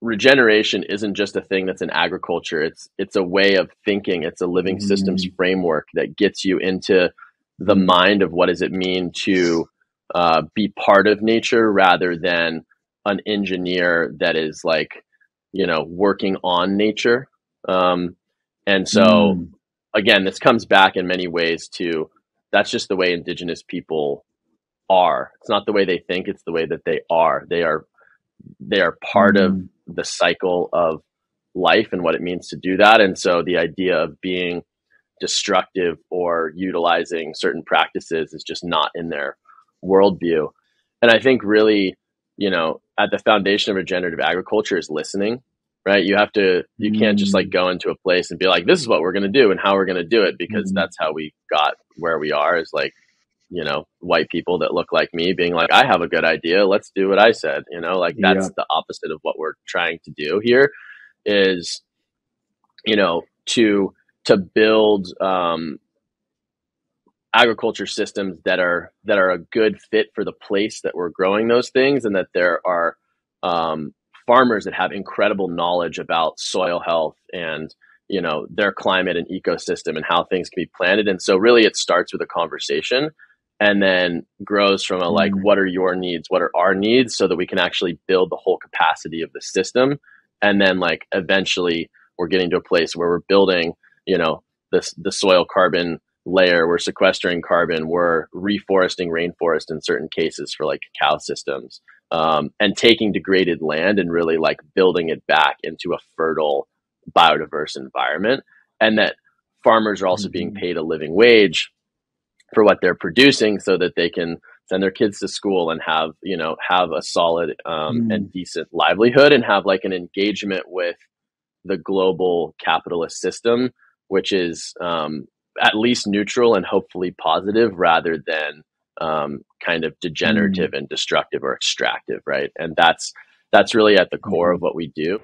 regeneration isn't just a thing that's in agriculture. It's it's a way of thinking. It's a living mm-hmm. systems framework that gets you into the mind of what does it mean to uh, be part of nature rather than an engineer that is like you know working on nature. Um, and so mm. again, this comes back in many ways to that's just the way indigenous people are. It's not the way they think, it's the way that they are. They are they are part mm. of the cycle of life and what it means to do that. And so the idea of being destructive or utilizing certain practices is just not in their worldview. And I think really, you know, at the foundation of regenerative agriculture is listening, right? You have to, you can't just like mm. go into a place and be like, this is what we're going to do and how we're going to do it because mm. that's how we got where we are is like you know white people that look like me being like i have a good idea. Let's do what i said. You know like that's yeah. the opposite of what we're trying to do here is you know to to build um, agriculture systems that are that are a good fit for the place that we're growing those things and that there are um, farmers that have incredible knowledge about soil health and you know their climate and ecosystem and how things can be planted. And so really it starts with a conversation and then grows from a like mm. what are your needs what are our needs so that we can actually build the whole capacity of the system and then like eventually we're getting to a place where we're building you know this the soil carbon layer we're sequestering carbon we're reforesting rainforest in certain cases for like cow systems um, and taking degraded land and really like building it back into a fertile biodiverse environment and that farmers are also mm-hmm. being paid a living wage for what they're producing so that they can send their kids to school and have you know have a solid um, mm. and decent livelihood and have like an engagement with the global capitalist system which is um, at least neutral and hopefully positive rather than um, kind of degenerative mm. and destructive or extractive right and that's that's really at the core mm. of what we do